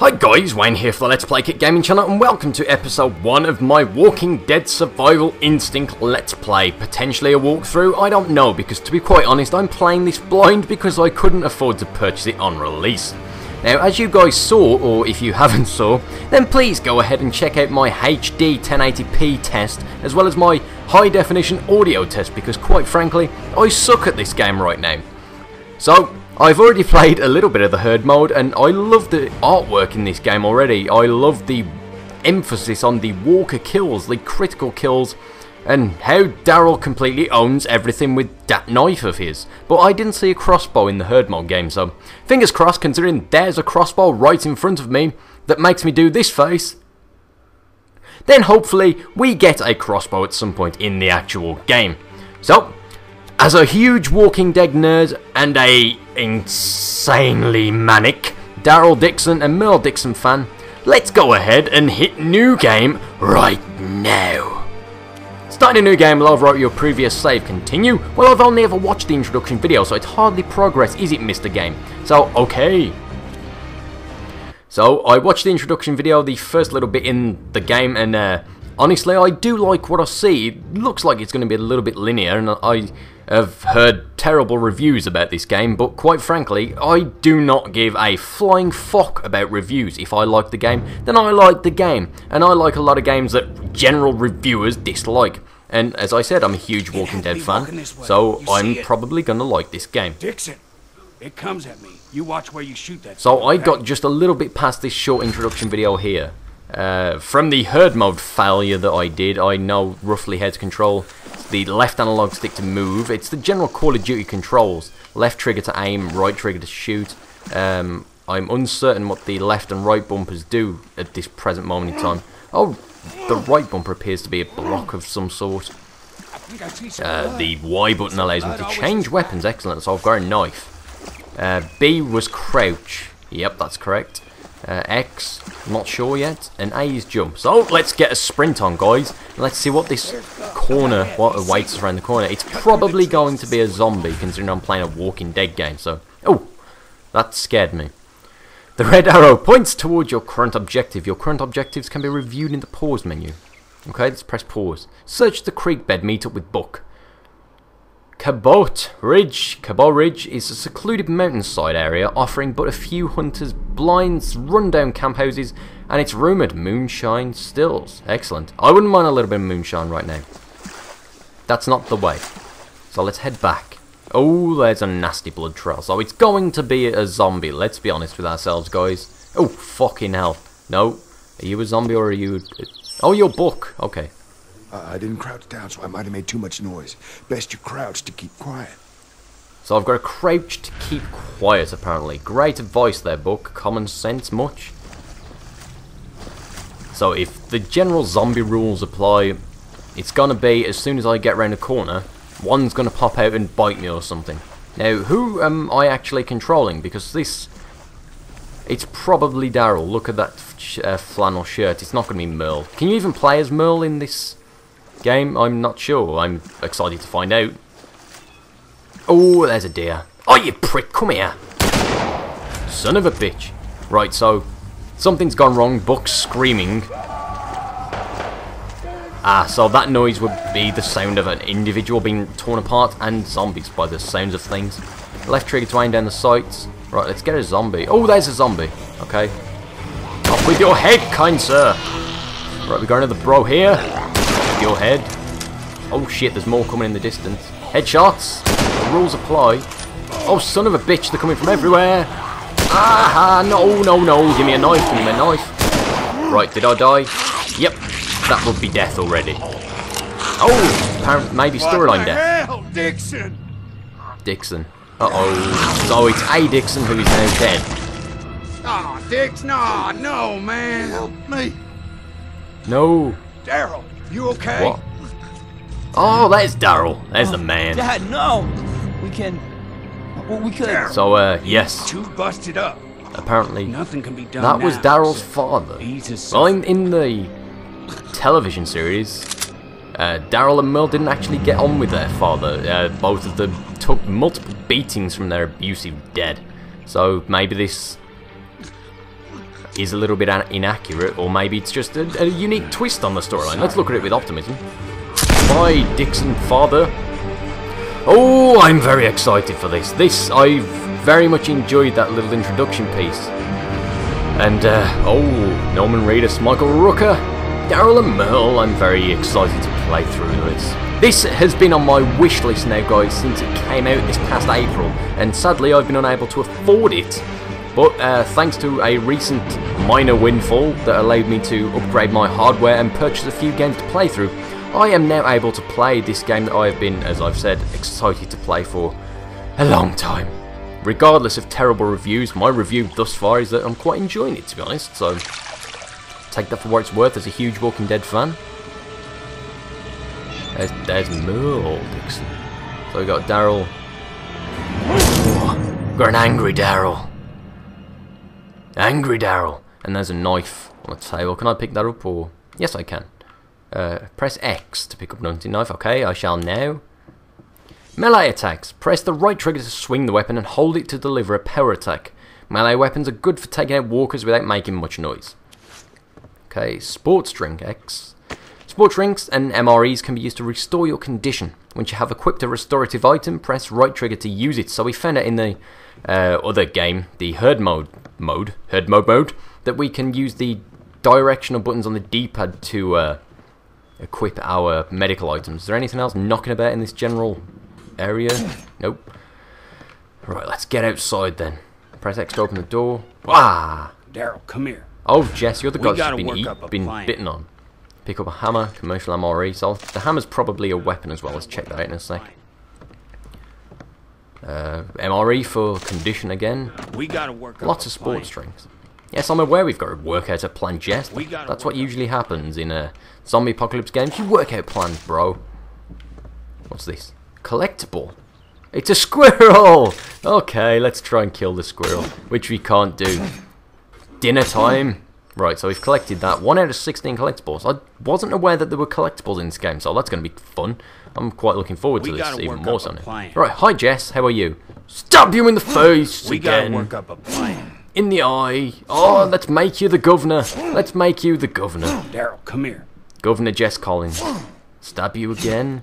Hi guys, Wayne here for the Let's Play Cat Gaming channel and welcome to episode 1 of my Walking Dead Survival Instinct Let's Play. Potentially a walkthrough, I don't know because to be quite honest I'm playing this blind because I couldn't afford to purchase it on release. Now as you guys saw, or if you haven't saw, then please go ahead and check out my HD 1080p test as well as my high definition audio test because quite frankly I suck at this game right now. So, I've already played a little bit of the herd mode and I love the artwork in this game already. I love the emphasis on the walker kills, the critical kills, and how Daryl completely owns everything with that knife of his. But I didn't see a crossbow in the herd mode game, so fingers crossed considering there's a crossbow right in front of me that makes me do this face. Then hopefully we get a crossbow at some point in the actual game. So, as a huge Walking Dead nerd and a insanely manic Daryl Dixon and Merle Dixon fan, let's go ahead and hit new game right now. Starting a new game will overwrite your previous save. Continue? Well, I've only ever watched the introduction video, so it's hardly progress, is it, Mr. Game? So, okay. So, I watched the introduction video, the first little bit in the game, and uh, honestly, I do like what I see. It looks like it's going to be a little bit linear, and I have heard terrible reviews about this game, but quite frankly, I do not give a flying fuck about reviews. If I like the game, then I like the game, and I like a lot of games that general reviewers dislike. And as I said, I'm a huge Walking Dead fan, so I'm probably gonna like this game. Dixon, it comes at me. You watch where you shoot that. So I got just a little bit past this short introduction video here. Uh, from the herd mode failure that I did, I know roughly how to control the left analog stick to move. It's the general Call of Duty controls. Left trigger to aim, right trigger to shoot. Um, I'm uncertain what the left and right bumpers do at this present moment in time. Oh, the right bumper appears to be a block of some sort. Uh, the Y button allows me to change weapons. Excellent. So I've got a knife. Uh, B was crouch. Yep, that's correct. Uh, X, not sure yet. And A is jump. So let's get a sprint on, guys. Let's see what this corner, what awaits us around the corner. It's probably going to be a zombie, considering I'm playing a Walking Dead game. So, oh, that scared me. The red arrow points towards your current objective. Your current objectives can be reviewed in the pause menu. Okay, let's press pause. Search the creek bed, meet up with Buck. Cabot Ridge. Cabot Ridge is a secluded mountainside area offering but a few hunters' blinds, rundown camp houses, and it's rumoured moonshine stills. Excellent. I wouldn't mind a little bit of moonshine right now. That's not the way. So let's head back. Oh, there's a nasty blood trail. So it's going to be a zombie. Let's be honest with ourselves, guys. Oh, fucking hell. No. Are you a zombie or are you... Oh, your book. Okay. I didn't crouch down, so I might have made too much noise. Best you crouch to keep quiet. So I've got to crouch to keep quiet, apparently. Great advice there, Buck. Common sense much? So if the general zombie rules apply, it's gonna be, as soon as I get round a corner, one's gonna pop out and bite me or something. Now, who am I actually controlling? Because this... It's probably Daryl. Look at that uh, flannel shirt. It's not gonna be Merle. Can you even play as Merle in this game? I'm not sure. I'm excited to find out. Oh, there's a deer. Oh, you prick, come here. Son of a bitch. Right, so, something's gone wrong. Buck's screaming. Ah, so that noise would be the sound of an individual being torn apart and zombies by the sounds of things. Left trigger to aim down the sights. Right, let's get a zombie. Oh, there's a zombie. Okay. Off with your head, kind sir. Right, we're going to the bro here. With your head. Oh shit, there's more coming in the distance. Headshots. The rules apply. Oh, son of a bitch, they're coming from everywhere. Ah, no, no, no. Give me a knife, give me a knife. Right, did I die? Yep, that would be death already. Oh, apparent, maybe storyline death. hell, Dixon? Dixon. Uh-oh. So it's A. Dixon who is now dead. Aw, Dix, no, no, man. Help me. No. Daryl, you okay? What? Oh, that's Daryl. There's the man. Dad, no! We can. Well, we could. So, uh, yes. Too busted up. Apparently, Nothing can be done that was Daryl's father. Well, in, in the television series, uh, Daryl and Merle didn't actually get on with their father. Uh, both of them took multiple beatings from their abusive dad. So maybe this is a little bit inaccurate, or maybe it's just a, a unique twist on the storyline. Let's look at it with optimism. Bye, Dixon, father. Oh, I'm very excited for this. This, I've very much enjoyed that little introduction piece. And, uh, oh, Norman Reedus, Michael Rooker, Daryl and Merle, I'm very excited to play through this. This has been on my wish list now, guys, since it came out this past April, and sadly I've been unable to afford it. But uh, thanks to a recent minor windfall that allowed me to upgrade my hardware and purchase a few games to play through, I am now able to play this game that I have been, as I've said, excited to play for a long time. Regardless of terrible reviews, my review thus far is that I'm quite enjoying it, to be honest, so take that for what it's worth as a huge Walking Dead fan. There's, there's Merle Dixon. So we got Daryl. Got an angry Daryl. Angry Daryl. And there's a knife on the table. Can I pick that up or... Yes, I can. Uh, press X to pick up an hunting knife. Okay, I shall now. Melee attacks. Press the right trigger to swing the weapon and hold it to deliver a power attack. Melee weapons are good for taking out walkers without making much noise. Okay, sports drink X. Sports drinks and MREs can be used to restore your condition. Once you have equipped a restorative item, press right trigger to use it. So we found out in the uh, other game, the herd mode mode, herd mode mode, that we can use the directional buttons on the D-pad to uh, equip our medical items. Is there anything else knocking about in this general area? Nope. Right, let's get outside then. Press X to open the door. Ah! Daryl, come here. Oh, Jess, you're the guy that's been, eat, been bitten on. Pick up a hammer, commercial MRE. So the hammer's probably a weapon as well. Let's check that out in a sec. Uh, MRE for condition again. We gotta work Lots of sports drinks. Yes, I'm aware we've got to work out a plan, Jess. That's what usually happens in a zombie apocalypse games. You work out plans, bro. What's this? Collectible. It's a squirrel! Okay, let's try and kill the squirrel, which we can't do. Dinner time. Right, so we've collected that. One out of 16 collectibles. I wasn't aware that there were collectibles in this game, so that's going to be fun. I'm quite looking forward to We this even more so a now. plan. Right, hi Jess, how are you? Stab you in the face We again. gotta work up a plan. In the eye. Oh, let's make you the governor. Let's make you the governor. Daryl, come here. Governor Jess Collins. Stab you again.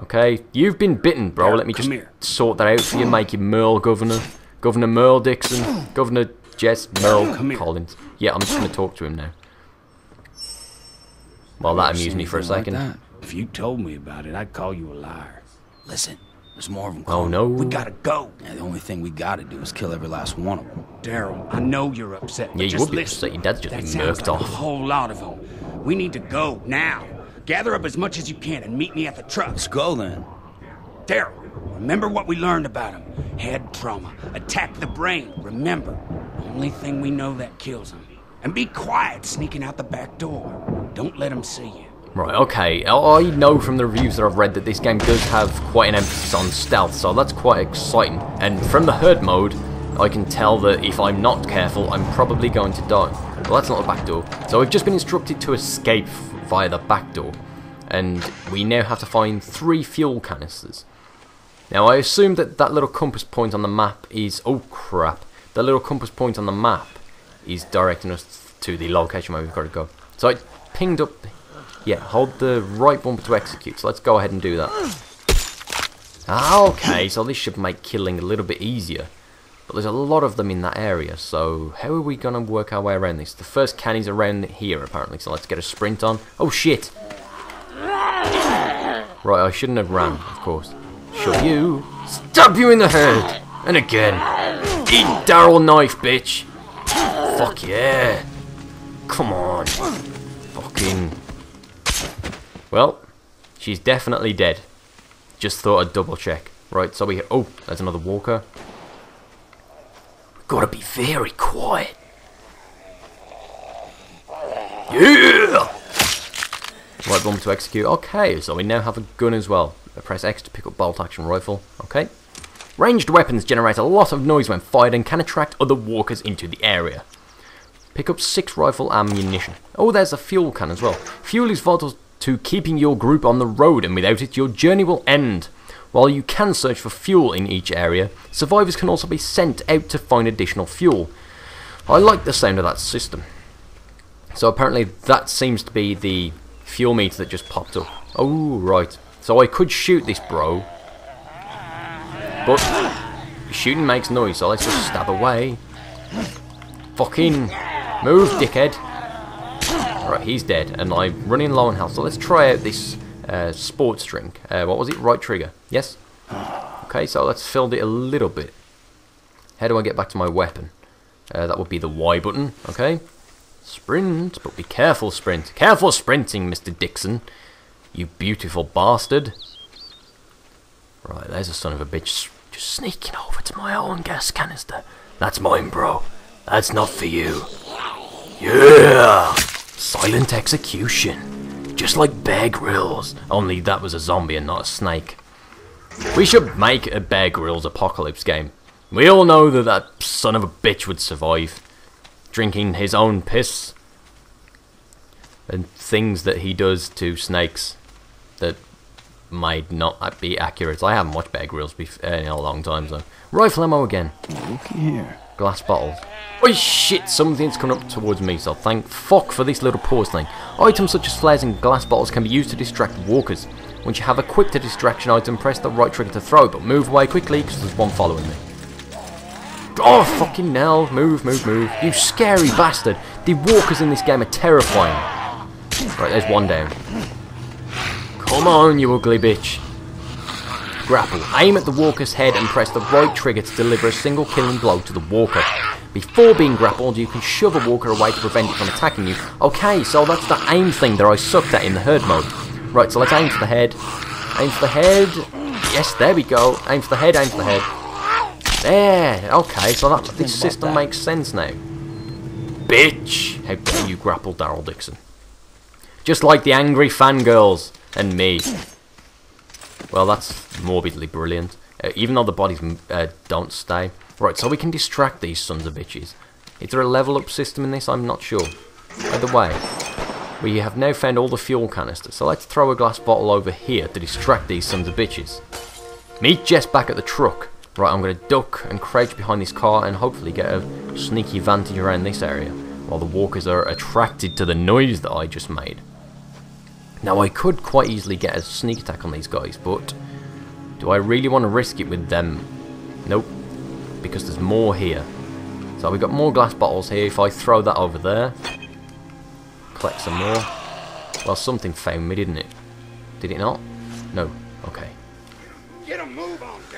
Okay, you've been bitten, bro. Yeah, Let me just here. sort that out for you. Make you Merle governor. Governor Merle Dixon. Governor Jess Merle come here. Collins. Yeah, I'm just going to talk to him now. Well, that amused me for a Anything like second. If you told me about it, I'd call you a liar. Listen, there's more of them. Oh no. We gotta go. Yeah, the only thing we gotta do is kill every last one of them. Daryl, I know you're upset. Yeah, you would be listen. upset. Your dad's just that been sounds murked like off. A whole lot of them. We need to go now. Gather up as much as you can and meet me at the truck. Let's go then. Daryl, remember what we learned about him. Head trauma. Attack the brain. Remember, only thing we know that kills him. And be quiet sneaking out the back door. Don't let him see you. Right, okay. I know from the reviews that I've read that this game does have quite an emphasis on stealth, so that's quite exciting. And from the herd mode, I can tell that if I'm not careful, I'm probably going to die. Well, that's not a back door. So we've just been instructed to escape via the back door. And we now have to find three fuel canisters. Now, I assume that that little compass point on the map is... Oh, crap. That little compass point on the map is directing us to the location where we've got to go. So I pinged up... Yeah, hold the right bumper to execute. So let's go ahead and do that. Ah, okay, so this should make killing a little bit easier. But there's a lot of them in that area, so how are we going to work our way around this? The first canny's around here, apparently, so let's get a sprint on. Oh, shit! Right, I shouldn't have ran, of course. Shove you. Stab you in the head! And again. Eat Daryl knife, bitch! Fuck yeah! Come on. Fucking... Well, she's definitely dead. Just thought I'd double check. Right, so we... Oh, there's another walker. We gotta be very quiet. Yeah! Right bumper to execute. Okay, so we now have a gun as well. Press X to pick up bolt action rifle. Okay. Ranged weapons generate a lot of noise when fired and can attract other walkers into the area. Pick up six rifle ammunition. Oh, there's a fuel can as well. Fuel is vital to keeping your group on the road, and without it, your journey will end. While you can search for fuel in each area, survivors can also be sent out to find additional fuel. I like the sound of that system. So apparently that seems to be the fuel meter that just popped up. Oh, right. So I could shoot this bro. But shooting makes noise, so let's just stab away. Fucking move, dickhead. Right, he's dead, and I'm running low on health. So let's try out this uh, sports drink. Uh, what was it? Right trigger. Yes? Okay, so let's fill it a little bit. How do I get back to my weapon? Uh, that would be the Y button, okay? Sprint, but be careful, Sprint. Careful sprinting, Mr. Dixon. You beautiful bastard. Right, there's a son of a bitch just sneaking over to my own gas canister. That's mine, bro. That's not for you. Yeah! Silent execution. Just like Bear Grylls. Only that was a zombie and not a snake. We should make a Bear Grylls apocalypse game. We all know that that son of a bitch would survive. Drinking his own piss. And things that he does to snakes might not be accurate. I haven't watched Bear Grylls uh, in a long time, so. Rifle ammo again. Look here. Glass bottles. Oh shit, something's coming up towards me, so thank fuck for this little pause thing. Items such as flares and glass bottles can be used to distract walkers. Once you have equipped a distraction item, press the right trigger to throw, but move away quickly because there's one following me. Oh, fucking hell. Move, move, move. You scary bastard. The walkers in this game are terrifying. Right, there's one down. Come on, you ugly bitch. Grapple. Aim at the walker's head and press the right trigger to deliver a single killing blow to the walker. Before being grappled, you can shove a walker away to prevent it from attacking you. Okay, so that's the aim thing that I sucked at in the herd mode. Right, so let's aim for the head. Aim for the head. Yes, there we go. Aim for the head, aim for the head. There. Okay, so that this system makes sense now. Bitch! How dare you grapple Daryl Dixon. Just like the angry fangirls and me. Well, that's morbidly brilliant. Uh, even though the bodies uh, don't stay. Right, so we can distract these sons of bitches. Is there a level up system in this? I'm not sure. Either way, we have now found all the fuel canisters, so let's throw a glass bottle over here to distract these sons of bitches. Meet Jess back at the truck. Right, I'm going to duck and crouch behind this car and hopefully get a sneaky vantage around this area, while the walkers are attracted to the noise that I just made. Now I could quite easily get a sneak attack on these guys, but do I really want to risk it with them? Nope, because there's more here. So we've got more glass bottles here. If I throw that over there, collect some more. Well, something found me, didn't it? Did it not? No. Okay.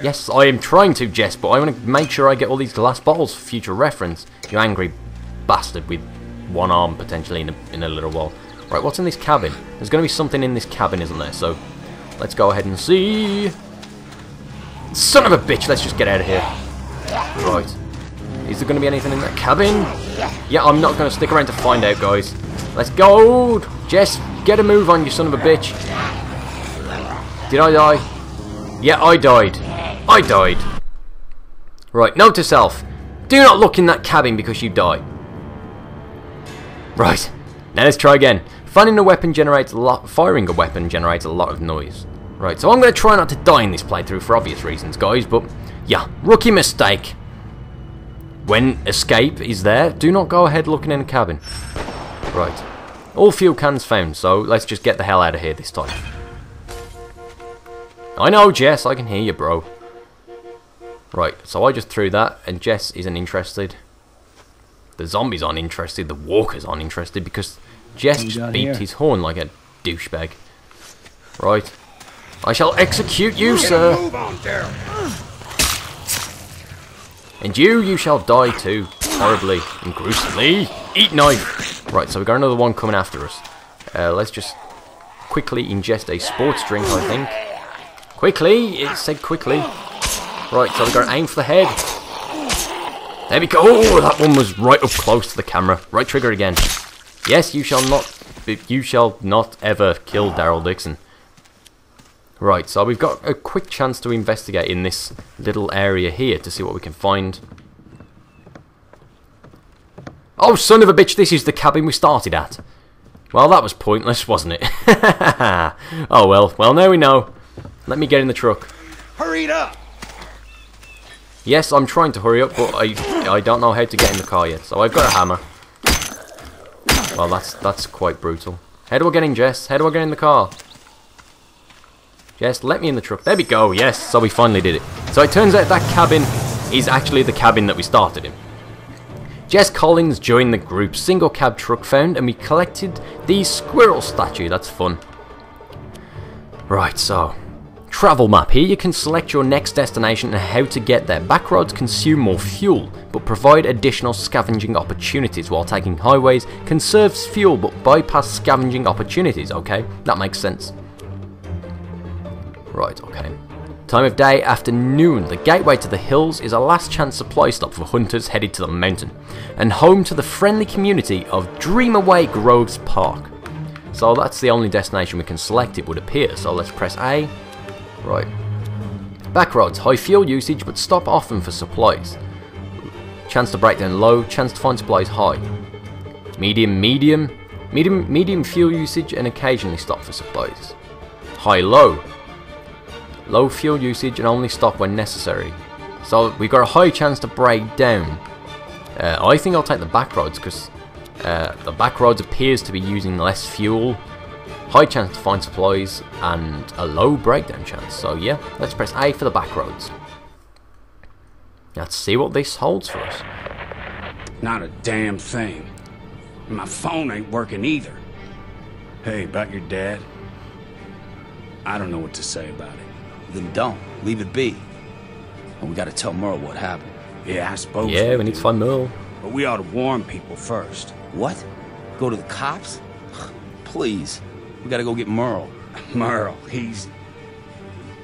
Yes, I am trying to, Jess, but I want to make sure I get all these glass bottles for future reference. You angry bastard with one arm potentially in a, in a little while. Right, what's in this cabin? There's going to be something in this cabin, isn't there? So, let's go ahead and see. Son of a bitch, let's just get out of here. Right. Is there going to be anything in that cabin? Yeah, I'm not going to stick around to find out, guys. Let's go! Jess, get a move on, you son of a bitch. Did I die? Yeah, I died. I died. Right, note to self. Do not look in that cabin because you die. Right. Now let's try again. Finding a weapon generates a lot. Firing a weapon generates a lot of noise. Right, so I'm going to try not to die in this playthrough for obvious reasons, guys. But yeah, rookie mistake. When escape is there, do not go ahead looking in the cabin. Right. All fuel cans found, so let's just get the hell out of here this time. I know, Jess, I can hear you, bro. Right, so I just threw that, and Jess isn't interested. The zombies aren't interested, the walkers aren't interested, because Jess just beeped here? his horn like a douchebag. Right. I shall execute you, Get sir. And you, you shall die too. Horribly and gruesomely. Eat knife. Right, so we got another one coming after us. Uh, let's just quickly ingest a sports drink, I think. Quickly! It said quickly. Right, so we got to aim for the head. There we go. Oh, that one was right up close to the camera. Right trigger again. Yes, you shall not. You shall not ever kill Daryl Dixon. Right, so we've got a quick chance to investigate in this little area here to see what we can find. Oh, son of a bitch, this is the cabin we started at. Well, that was pointless, wasn't it? oh well, well now we know. Let me get in the truck. Hurry up! Yes, I'm trying to hurry up, but I I don't know how to get in the car yet, so I've got a hammer. Well, that's that's quite brutal. How do I get in, Jess? How do I get in the car? Jess, let me in the truck. There we go, yes. So we finally did it. So it turns out that cabin is actually the cabin that we started in. Jess Collins joined the group single cab truck found and we collected the squirrel statue. That's fun. Right, so travel map. Here you can select your next destination and how to get there. Backroads consume more fuel, but provide additional scavenging opportunities, while taking highways conserves fuel but bypass scavenging opportunities. Okay, that makes sense. Right, okay. Time of day, afternoon. The gateway to the hills is a last chance supply stop for hunters headed to the mountain, and home to the friendly community of Dreamaway Groves Park. So that's the only destination we can select, it would appear. So let's press A. Right. Backroads, high fuel usage, but stop often for supplies. Chance to break down low, chance to find supplies high. Medium, medium, medium, medium fuel usage, and occasionally stop for supplies. High, low, low fuel usage and only stop when necessary. So we've got a high chance to break down. Uh, I think I'll take the back roads because uh, the back roads appears to be using less fuel, high chance to find supplies, and a low breakdown chance. So yeah, let's press A for the back roads. Let's see what this holds for us. Not a damn thing. My phone ain't working either. Hey, about your dad? I don't know what to say about it. Then don't. Leave it be. And we gotta tell Merle what happened. Yeah, I suppose. Yeah, we need to find Merle. But we ought to warn people first. What? Go to the cops? Please. We gotta go get Merle. Merle, he's.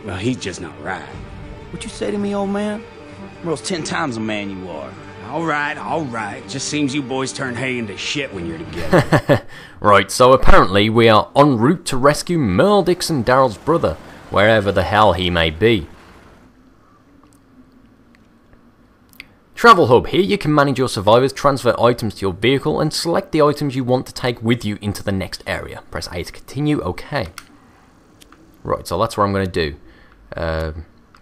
Well, he's just not right. What you say to me, old man? Merle's ten times the man you are. All right, all right. Just seems you boys turn hay into shit when you're together. Right, so apparently we are en route to rescue Merle Dixon, Daryl's brother, wherever the hell he may be. Travel Hub. Here you can manage your survivors, transfer items to your vehicle, and select the items you want to take with you into the next area. Press A to continue. Okay. Right, so that's what I'm going to do. Uh,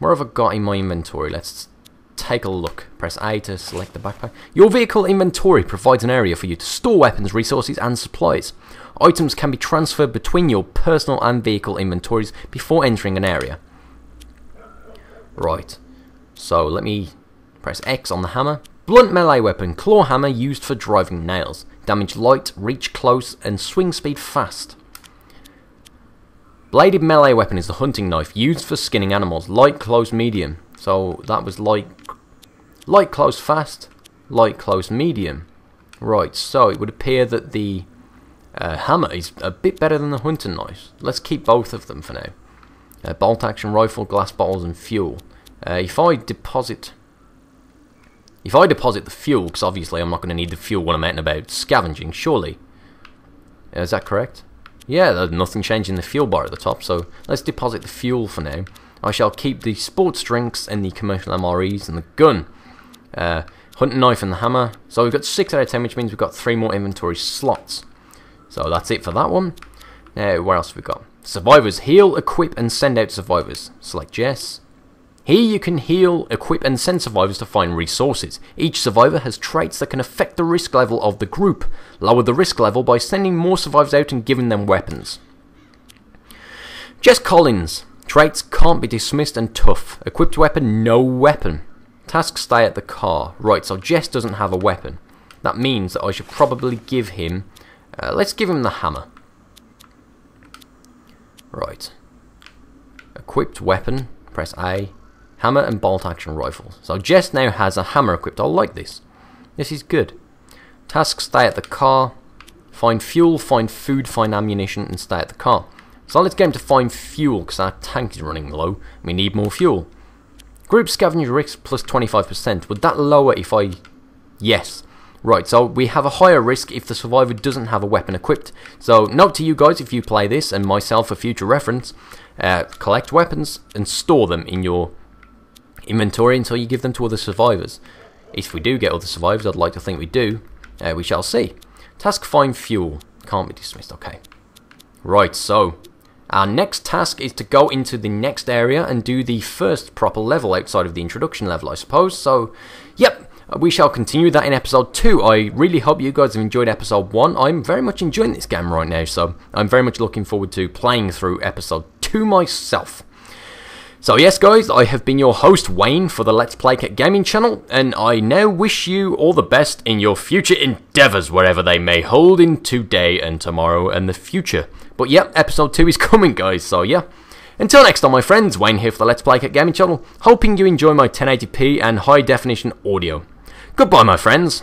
where have I got in my inventory? Let's take a look. Press A to select the backpack. Your vehicle inventory provides an area for you to store weapons, resources, and supplies. Items can be transferred between your personal and vehicle inventories before entering an area. Right. So let me press X on the hammer. Blunt melee weapon, claw hammer used for driving nails. Damage light, reach close, and swing speed fast. Bladed melee weapon is the hunting knife used for skinning animals. Light, close, medium. So that was light, light, close, fast. Light, close, medium. Right. So it would appear that the uh, hammer is a bit better than the hunting knife. Let's keep both of them for now. Uh, bolt action rifle, glass bottles, and fuel. Uh, if I deposit, if I deposit the fuel, because obviously I'm not going to need the fuel when I'm out and about scavenging, surely. Uh, is that correct? Yeah, there's nothing changing the fuel bar at the top, so let's deposit the fuel for now. I shall keep the sports drinks and the commercial MREs and the gun. Uh, hunting knife and the hammer. So we've got 6 out of 10, which means we've got 3 more inventory slots. So that's it for that one. Now, where else have we got? Survivors. Heal, equip, and send out survivors. Select yes. Here you can heal, equip, and send survivors to find resources. Each survivor has traits that can affect the risk level of the group. Lower the risk level by sending more survivors out and giving them weapons. Jess Collins. Traits can't be dismissed and tough. Equipped weapon, no weapon. Task stay at the car. Right, so Jess doesn't have a weapon. That means that I should probably give him... Uh, let's give him the hammer. Right. Equipped weapon. Press A. Hammer and bolt action rifles. So Jess now has a hammer equipped. I like this. This is good. Task stay at the car. Find fuel, find food, find ammunition, and stay at the car. So let's get him to find fuel because our tank is running low. We need more fuel. Group scavenger risk plus 25%. Would that lower if I... Yes. Right, so we have a higher risk if the survivor doesn't have a weapon equipped. So note to you guys if you play this and myself for future reference, uh, collect weapons and store them in your inventory until you give them to other survivors. If we do get other survivors, I'd like to think we do. Uh, we shall see. Task find fuel. Can't be dismissed, okay. Right, so our next task is to go into the next area and do the first proper level outside of the introduction level, I suppose. So, yep, Uh, we shall continue that in episode 2. I really hope you guys have enjoyed episode 1. I'm very much enjoying this game right now, so I'm very much looking forward to playing through episode 2 myself. So yes guys, I have been your host Wayne for the Let's Play Cat Gaming channel, and I now wish you all the best in your future endeavours, wherever they may hold in today and tomorrow and the future. But yeah, episode 2 is coming guys, so yeah. Until next time my friends, Wayne here for the Let's Play Cat Gaming channel, hoping you enjoy my 1080p and high definition audio. Goodbye my friends.